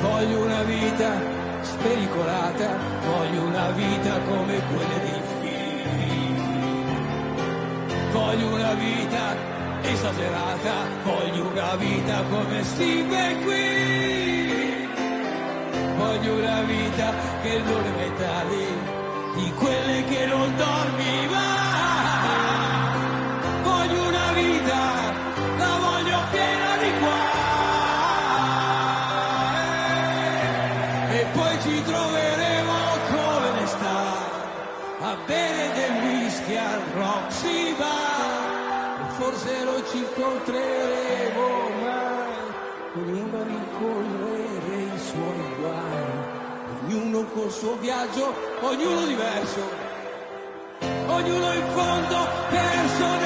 Voglio una vita spericolata, voglio una vita come quelle dei film. Voglio una vita esagerata, voglio una vita come Steve qui. Voglio una vita che non è metà di quelle poi ci troveremo come sta, a bere del whisky al Roxy Bar. Forse non ci incontreremo mai, ognuno rincorrere i suoi guai. Ognuno col suo viaggio, ognuno diverso ognuno in fondo perso